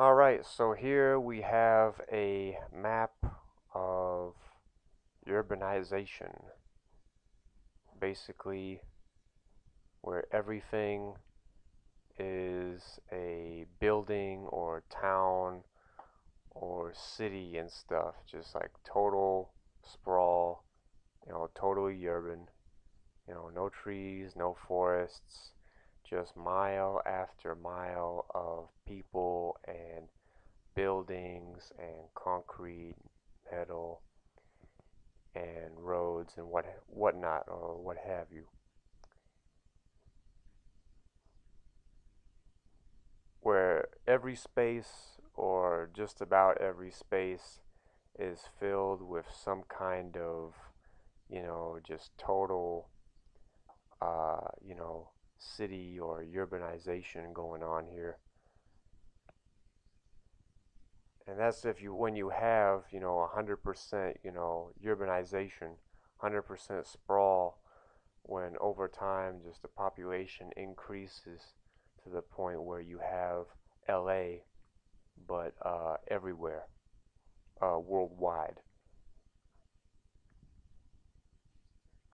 Alright, so here we have a map of urbanization. Basically, where everything is a building or town or city and stuff. Just like total sprawl, you know, totally urban. You know, no trees, no forests, just mile after mile of people buildings and concrete, metal, and roads and what whatnot or what have you. Where every space or just about every space is filled with some kind of, you know, just total, uh, you know, city or urbanization going on here. And that's if you when you have, you know, 100%, you know, urbanization, 100% sprawl when over time just the population increases to the point where you have LA but uh, everywhere uh, worldwide.